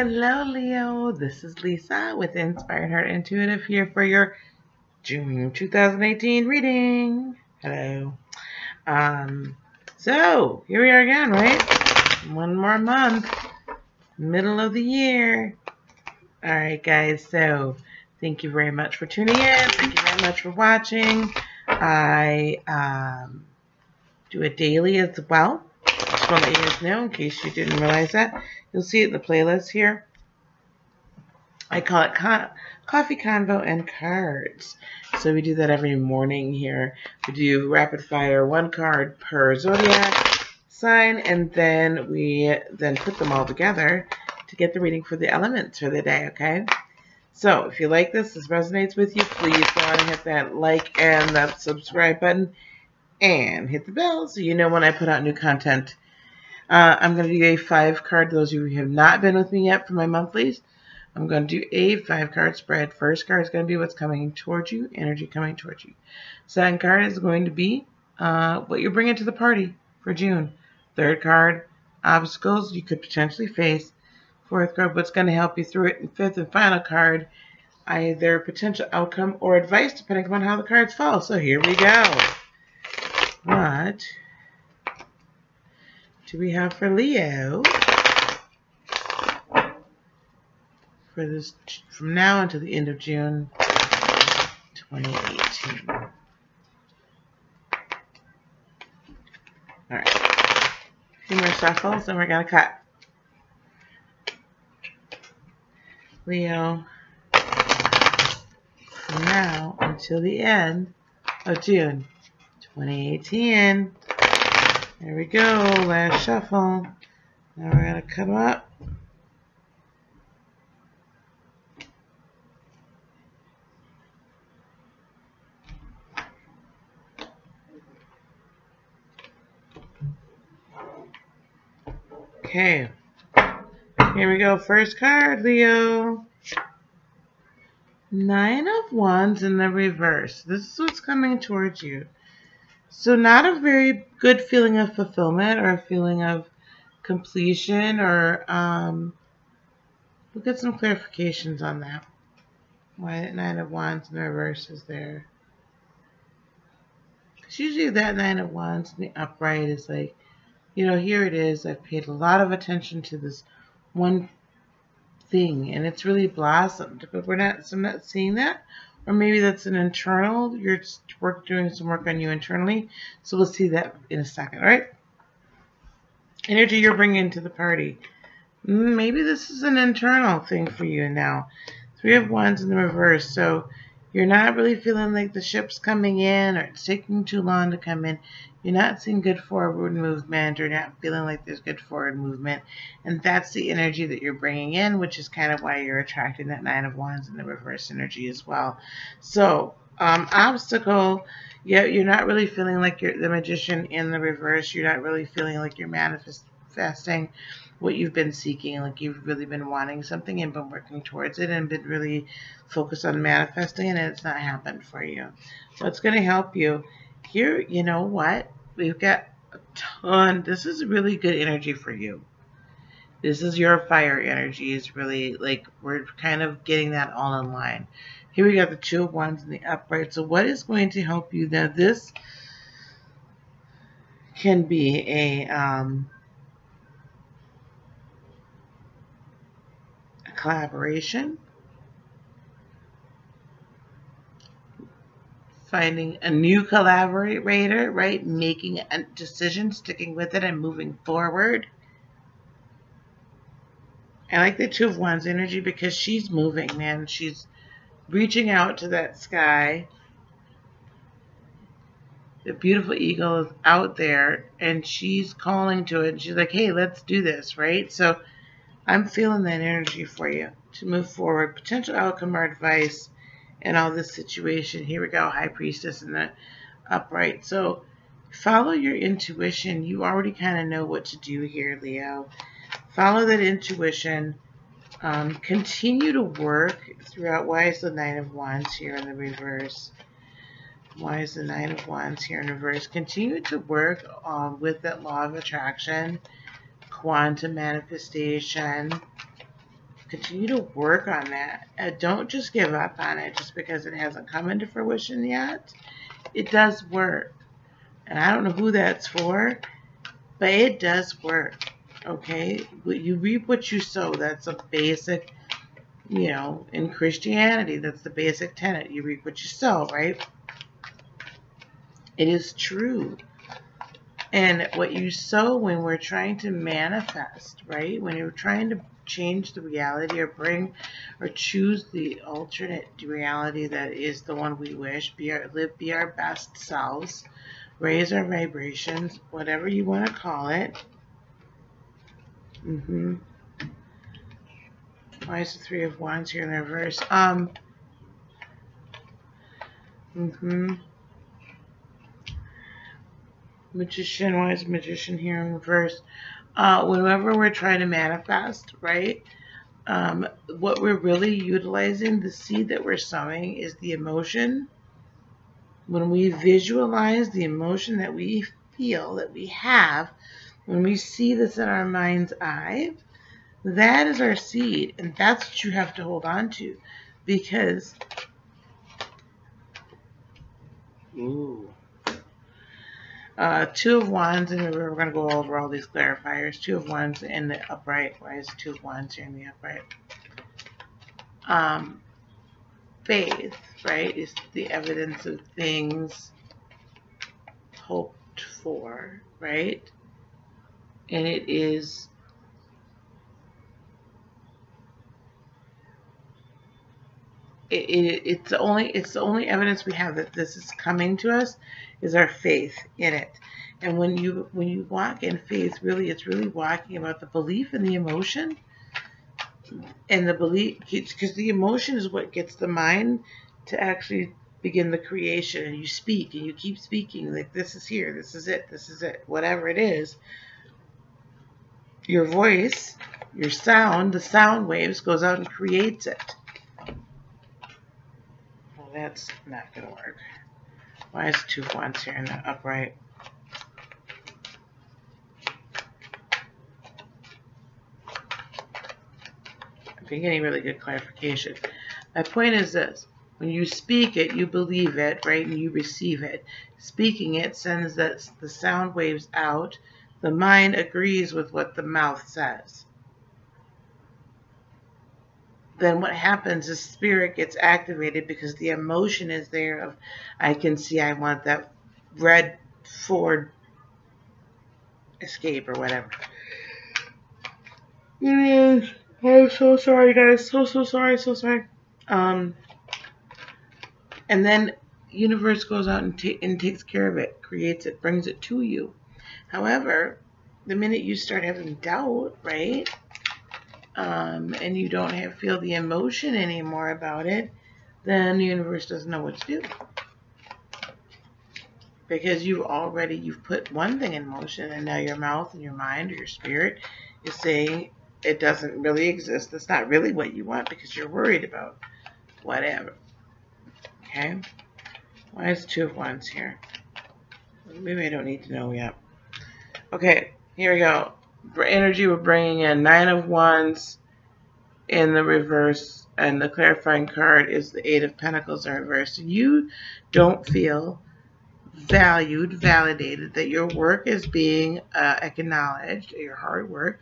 Hello, Leo. This is Lisa with Inspired Heart Intuitive here for your June 2018 reading. Hello. Um, so, here we are again, right? One more month. Middle of the year. All right, guys. So, thank you very much for tuning in. Thank you very much for watching. I um, do it daily as well. Just want to let you guys know in case you didn't realize that. You'll see it in the playlist here. I call it co Coffee Convo and Cards. So we do that every morning here. We do rapid fire, one card per zodiac sign, and then we then put them all together to get the reading for the elements for the day, okay? So if you like this, this resonates with you, please go on and hit that like and that subscribe button and hit the bell so you know when I put out new content. Uh, I'm going to do a five card. Those of you who have not been with me yet for my monthlies, I'm going to do a five card spread. First card is going to be what's coming towards you, energy coming towards you. Second card is going to be uh, what you're bringing to the party for June. Third card, obstacles you could potentially face. Fourth card, what's going to help you through it. And fifth and final card, either potential outcome or advice, depending upon how the cards fall. So here we go. What do we have for Leo for this from now until the end of June 2018? All right, few more shuffles and we're gonna cut. Leo, from now until the end of June 2018. There we go, last shuffle. Now we're going to cut them up. Okay. Here we go. First card, Leo. Nine of Wands in the reverse. This is what's coming towards you. So not a very good feeling of fulfillment or a feeling of completion or um, we'll get some clarifications on that. Why Nine of Wands in the reverse is there. Because usually that Nine of Wands in the upright is like, you know, here it is. I've paid a lot of attention to this one thing and it's really blossomed, but we're not, so I'm not seeing that. Or maybe that's an internal, you're work, doing some work on you internally. So we'll see that in a second, all right? Energy you're bringing to the party. Mm, maybe this is an internal thing for you now. Three of Wands in the reverse. So you're not really feeling like the ship's coming in or it's taking too long to come in. You're not seeing good forward movement or not feeling like there's good forward movement. And that's the energy that you're bringing in, which is kind of why you're attracting that Nine of Wands and the reverse energy as well. So, um, obstacle, yeah, you're not really feeling like you're the magician in the reverse. You're not really feeling like you're manifesting what you've been seeking, like you've really been wanting something and been working towards it and been really focused on manifesting and it's not happened for you. What's going to help you? Here, you know what? We've got a ton. This is really good energy for you. This is your fire energy is really like we're kind of getting that all in line. Here we got the two of wands in the upright. So what is going to help you? Now this can be a um, collaboration, finding a new collaborator, right? Making a decision, sticking with it, and moving forward. I like the Two of Wands energy because she's moving, man. She's reaching out to that sky. The beautiful eagle is out there and she's calling to it. She's like, hey, let's do this, right? So I'm feeling that energy for you to move forward. Potential outcome or advice in all this situation. Here we go, High Priestess in the upright. So follow your intuition. You already kind of know what to do here, Leo. Follow that intuition. Um, continue to work throughout. Why is the Nine of Wands here in the reverse? Why is the Nine of Wands here in reverse? Continue to work um, with that law of attraction quantum manifestation, continue to work on that. Uh, don't just give up on it just because it hasn't come into fruition yet. It does work. And I don't know who that's for, but it does work. Okay? You reap what you sow. That's a basic, you know, in Christianity, that's the basic tenet. You reap what you sow, right? It is true. And what you sow when we're trying to manifest, right? When you're trying to change the reality or bring or choose the alternate reality that is the one we wish, be our live be our best selves, raise our vibrations, whatever you want to call it. Mm-hmm. Why is the three of wands here in reverse? Um mm-hmm. Magician, why is magician here in reverse? uh, whenever we're trying to manifest, right? Um, what we're really utilizing, the seed that we're sowing, is the emotion. When we visualize the emotion that we feel, that we have, when we see this in our mind's eye, that is our seed. And that's what you have to hold on to. Because, ooh, uh, two of Wands, and we're going to go over all these clarifiers. Two of Wands in the upright. Why is Two of Wands here in the upright? Um, faith, right, is the evidence of things hoped for, right? And it is it, it, it's the only it's the only evidence we have that this is coming to us is our faith in it. And when you when you walk in faith, really, it's really walking about the belief and the emotion, and the belief because the emotion is what gets the mind to actually begin the creation. And you speak and you keep speaking like this is here, this is it, this is it, whatever it is. Your voice, your sound, the sound waves goes out and creates it. That's not going to work. Why is two wands here in the upright? I'm getting really good clarification. My point is this. When you speak it, you believe it, right, and you receive it. Speaking it sends that the sound waves out. The mind agrees with what the mouth says then what happens is spirit gets activated because the emotion is there of I can see I want that red Ford escape or whatever. It is. I'm so sorry guys. So so sorry, so sorry. Um and then universe goes out and, ta and takes care of it, creates it, brings it to you. However, the minute you start having doubt, right? Um, and you don't have, feel the emotion anymore about it, then the universe doesn't know what to do. Because you've already, you've put one thing in motion and now your mouth and your mind or your spirit is saying it doesn't really exist. That's not really what you want because you're worried about whatever. Okay? Why is two of wands here? Maybe I don't need to know yet. Okay, here we go energy we're bringing in nine of wands in the reverse and the clarifying card is the eight of pentacles in reverse. You don't feel valued validated that your work is being uh, acknowledged your hard work.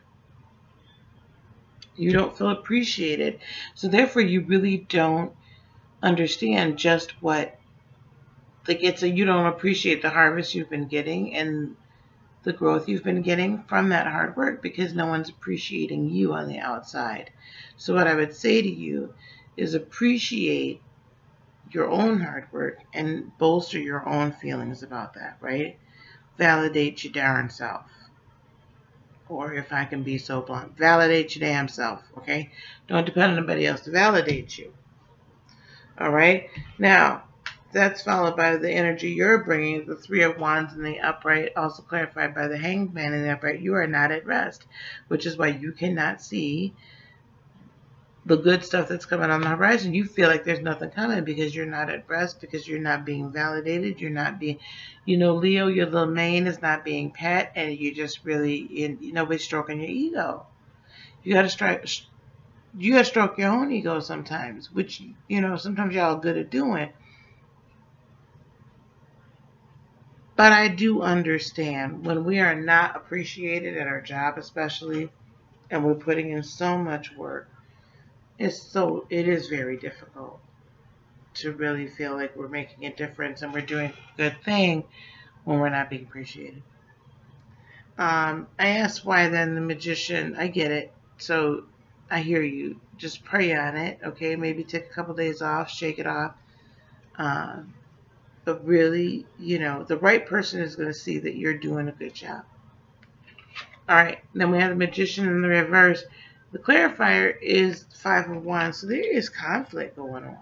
You don't feel appreciated. So therefore you really don't understand just what like it's a you don't appreciate the harvest you've been getting and the growth you've been getting from that hard work because no one's appreciating you on the outside. So what I would say to you is appreciate your own hard work and bolster your own feelings about that, right? Validate your darn self. Or if I can be so blunt, validate your damn self, okay? Don't depend on anybody else to validate you. All right? Now, that's followed by the energy you're bringing, the Three of Wands in the upright, also clarified by the Hanged Man in the upright. You are not at rest, which is why you cannot see the good stuff that's coming on the horizon. You feel like there's nothing coming because you're not at rest, because you're not being validated. You're not being, you know, Leo, your little mane is not being pet, and you're just really, in, nobody's stroking your ego. You got to strike you gotta stroke your own ego sometimes, which you know sometimes y'all good at doing. But I do understand when we are not appreciated at our job, especially, and we're putting in so much work. It's so it is very difficult to really feel like we're making a difference and we're doing a good thing when we're not being appreciated. Um, I asked why then the magician. I get it. So I hear you. Just pray on it, okay? Maybe take a couple days off, shake it off. Uh, but really, you know, the right person is going to see that you're doing a good job. All right, then we have the magician in the reverse. The clarifier is five of wands, so there is conflict going on.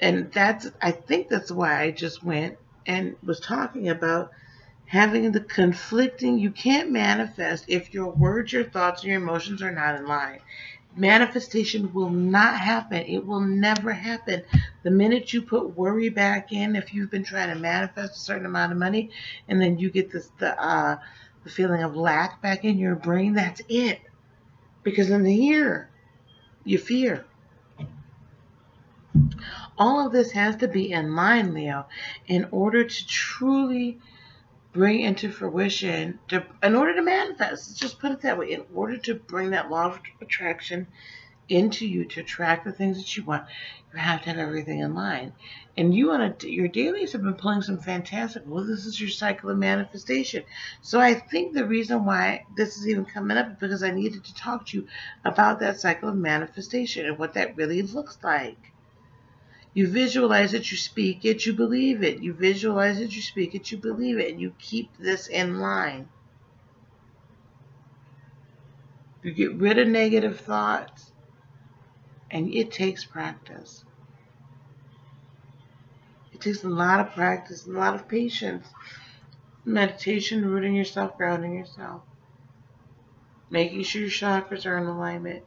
And that's, I think that's why I just went and was talking about having the conflicting, you can't manifest if your words, your thoughts, and your emotions are not in line manifestation will not happen. It will never happen. The minute you put worry back in, if you've been trying to manifest a certain amount of money, and then you get this the uh, the feeling of lack back in your brain, that's it. Because in the here, you fear. All of this has to be in line, Leo, in order to truly bring into fruition to in order to manifest. Just put it that way. In order to bring that law of attraction into you to attract the things that you want you have to have everything in line. And you want to your dailies have been pulling some fantastic well this is your cycle of manifestation. So i think the reason why this is even coming up is because i needed to talk to you about that cycle of manifestation and what that really looks like you visualize it, you speak it, you believe it. You visualize it, you speak it, you believe it. And you keep this in line. You get rid of negative thoughts. And it takes practice. It takes a lot of practice, a lot of patience. Meditation, rooting yourself, grounding yourself. Making sure your chakras are in alignment.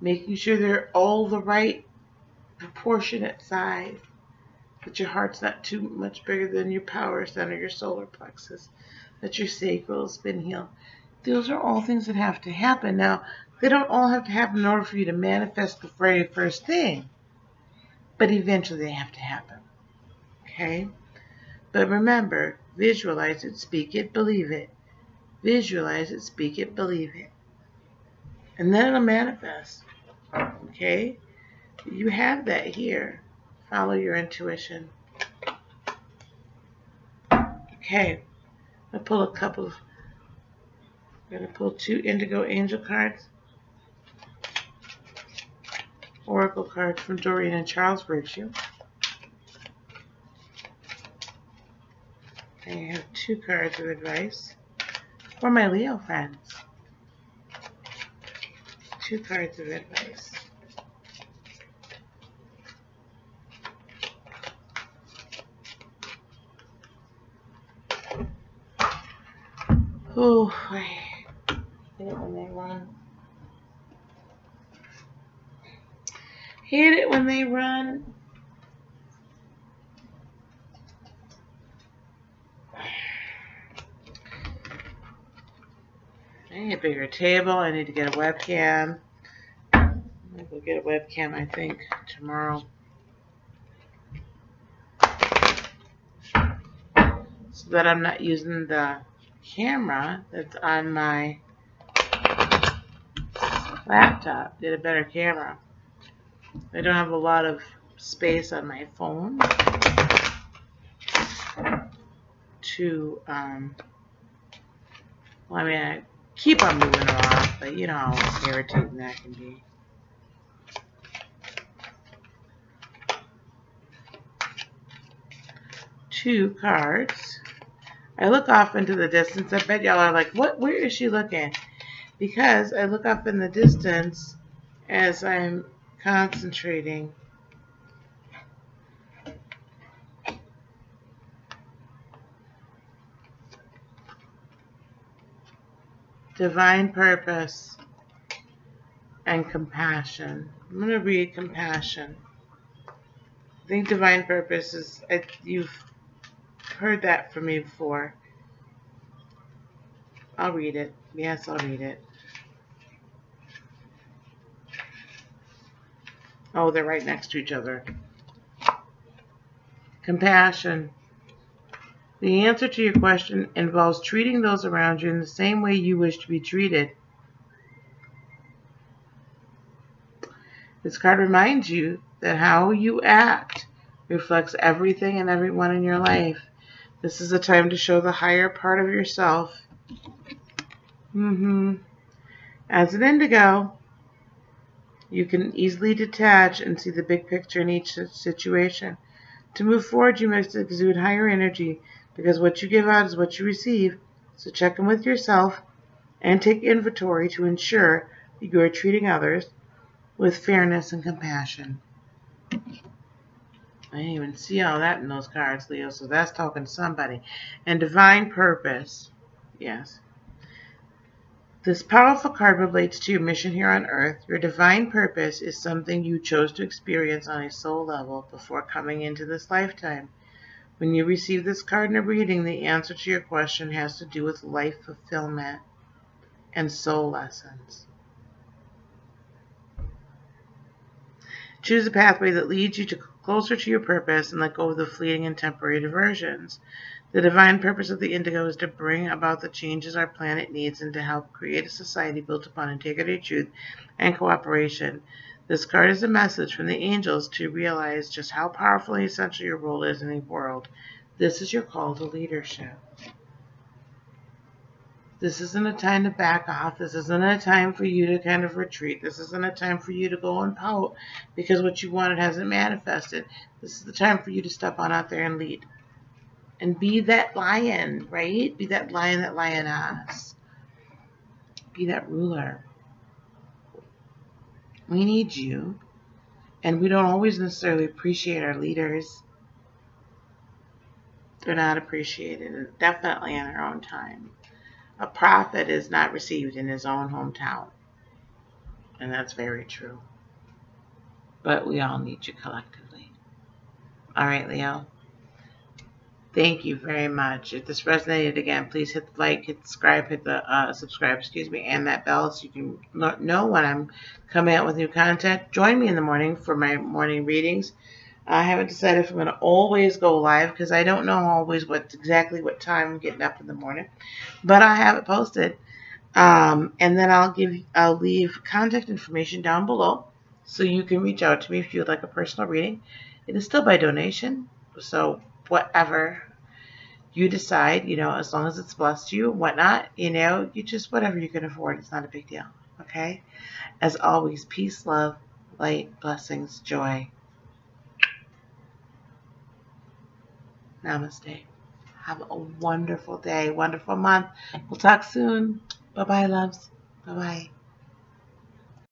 Making sure they're all the right proportionate size, that your heart's not too much bigger than your power center, your solar plexus, that your sacral has been healed. Those are all things that have to happen. Now, they don't all have to happen in order for you to manifest the very first thing, but eventually they have to happen. Okay? But remember, visualize it, speak it, believe it. Visualize it, speak it, believe it. And then it'll manifest. Okay? You have that here. Follow your intuition. Okay, I'm gonna pull a couple of, I'm to pull two Indigo Angel cards. Oracle cards from Doreen and Charles Virtue. I have two cards of advice for my Leo friends. Two cards of advice. Oh, I hate it when they run. Hate it when they run. I need a bigger table. I need to get a webcam. I'm going to go get a webcam, I think, tomorrow. So that I'm not using the camera that's on my laptop. Get a better camera. I don't have a lot of space on my phone to, um, well, I mean, I keep on moving off, but you know how irritating that can be. Two cards. I look off into the distance. I bet y'all are like, what? Where is she looking? Because I look up in the distance as I'm concentrating. Divine purpose and compassion. I'm going to read compassion. I think divine purpose is, I, you've heard that from me before. I'll read it. Yes, I'll read it. Oh, they're right next to each other. Compassion. The answer to your question involves treating those around you in the same way you wish to be treated. This card reminds you that how you act reflects everything and everyone in your life. This is a time to show the higher part of yourself. Mm-hmm. As an indigo, you can easily detach and see the big picture in each situation. To move forward, you must exude higher energy because what you give out is what you receive. So check in with yourself and take inventory to ensure that you are treating others with fairness and compassion. I didn't even see all that in those cards, Leo, so that's talking to somebody. And divine purpose. Yes. This powerful card relates to your mission here on earth. Your divine purpose is something you chose to experience on a soul level before coming into this lifetime. When you receive this card in a reading, the answer to your question has to do with life fulfillment and soul lessons. Choose a pathway that leads you to closer to your purpose and let go of the fleeting and temporary diversions. The divine purpose of the indigo is to bring about the changes our planet needs and to help create a society built upon integrity, truth, and cooperation. This card is a message from the angels to realize just how powerful and essential your role is in the world. This is your call to leadership. This isn't a time to back off. This isn't a time for you to kind of retreat. This isn't a time for you to go and pout because what you wanted hasn't manifested. This is the time for you to step on out there and lead. And be that lion, right? Be that lion, that lioness. Be that ruler. We need you. And we don't always necessarily appreciate our leaders. They're not appreciated, definitely in our own time. A prophet is not received in his own hometown. And that's very true. But we all need you collectively. All right, Leo. Thank you very much. If this resonated again, please hit the like, hit subscribe, hit the uh, subscribe, excuse me, and that bell so you can know when I'm coming out with new content. Join me in the morning for my morning readings. I haven't decided if I'm going to always go live because I don't know always what exactly what time I'm getting up in the morning, but I have it posted. Um, and then I'll give I'll leave contact information down below so you can reach out to me if you would like a personal reading. It is still by donation, so whatever you decide, you know, as long as it's blessed you, whatnot, you know, you just whatever you can afford. It's not a big deal. Okay. As always, peace, love, light, blessings, joy. Namaste. Have a wonderful day, wonderful month. We'll talk soon. Bye bye, loves. Bye bye.